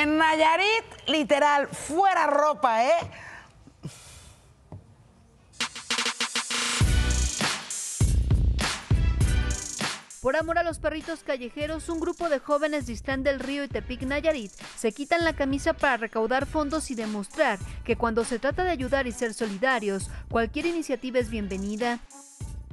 En Nayarit, literal, fuera ropa, ¿eh? Por amor a los perritos callejeros, un grupo de jóvenes de del Río y Tepic Nayarit se quitan la camisa para recaudar fondos y demostrar que cuando se trata de ayudar y ser solidarios, cualquier iniciativa es bienvenida.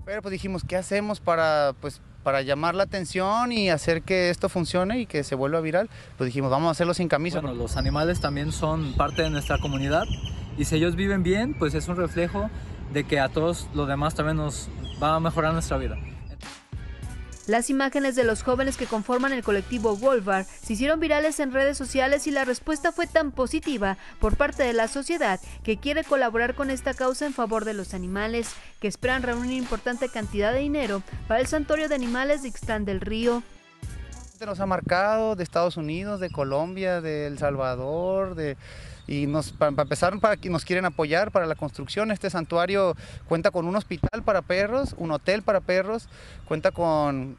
Pero pues dijimos, ¿qué hacemos para, pues, para llamar la atención y hacer que esto funcione y que se vuelva viral? Pues dijimos, vamos a hacerlo sin camisa. Bueno, los animales también son parte de nuestra comunidad y si ellos viven bien, pues es un reflejo de que a todos los demás también nos va a mejorar nuestra vida. Las imágenes de los jóvenes que conforman el colectivo Wolvar se hicieron virales en redes sociales y la respuesta fue tan positiva por parte de la sociedad que quiere colaborar con esta causa en favor de los animales, que esperan reunir importante cantidad de dinero para el santuario de animales de Ixtán del Río. Nos ha marcado de Estados Unidos, de Colombia, de El Salvador, y nos, para, empezar nos quieren apoyar para la construcción. Este santuario cuenta con un hospital para perros, un hotel para perros, cuenta con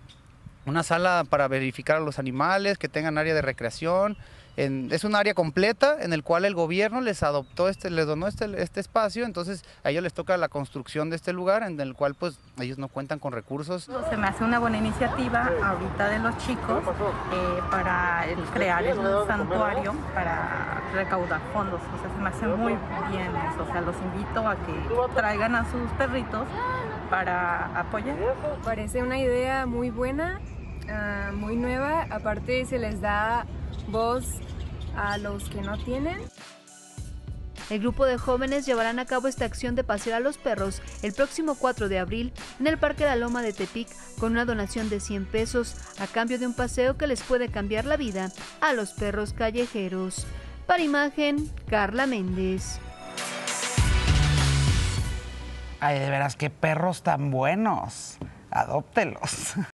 una sala para verificar a los animales, que tengan área de recreación, es un área completa en el cual el gobierno les adoptó, este, les donó este, este espacio, entonces a ellos les toca la construcción de este lugar en el cual pues ellos no cuentan con recursos. Se me hace una buena iniciativa ahorita de los chicos eh, para crear el santuario para recaudar fondos, o sea, se me hace muy bien eso, o sea, los invito a que traigan a sus perritos para apoyar. Parece una idea muy buena, uh, muy nueva, aparte se les da voz a los que no tienen. El grupo de jóvenes llevarán a cabo esta acción de pasear a los perros el próximo 4 de abril en el Parque La Loma de Tepic con una donación de 100 pesos a cambio de un paseo que les puede cambiar la vida a los perros callejeros. Para imagen, Carla Méndez. Ay, de veras, qué perros tan buenos. Adóptelos.